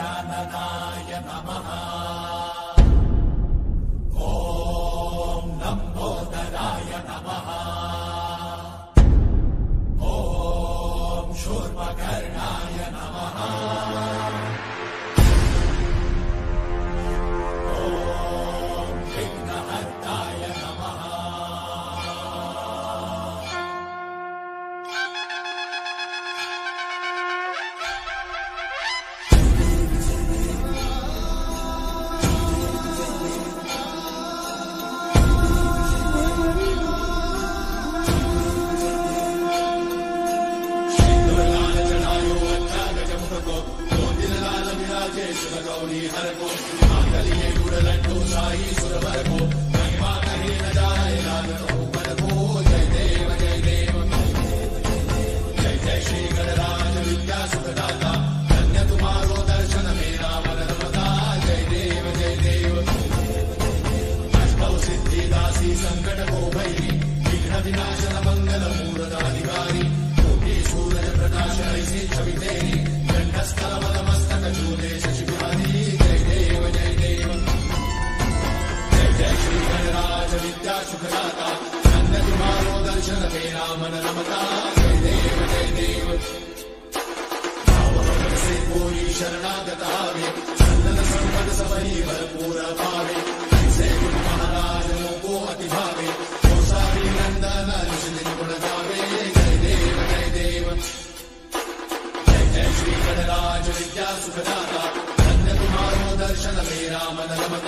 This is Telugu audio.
नकाय नमः। శివ గౌరీ హరకో ఆకలియే గుడలంటూ సాయి సురవరకో మహిమా కహీన జాయ రాగతో పరకో జయ దేవ జయ దేవ జయ జయ శ్రీ గణరాజ విద్యా సుఖదాత ధన్య తుమారో దర్శన మేరా వరదమతా జయ దేవ జయ దేవ అష్టౌ సిద్ధి దాసి సంకట కో భైరి విఘ్న వినాశన మంగళ మూలదాధికారి కోటి సూరజ ప్రకాశ ఐసి చవితేరి మన నమత దేవ దేవ భావన సే పూరి శరణాగతావే చందన సంపద సభై భరపూర భావే సే గురు మహారాజ మోకో అతి భావే కోసారి నందన నిశిని గుణ గావే జయ దేవ జయ దేవ జయ జయ శ్రీ గణరాజ విద్యా సుఖదాత ధన్య కుమారో దర్శన మే రామ నమత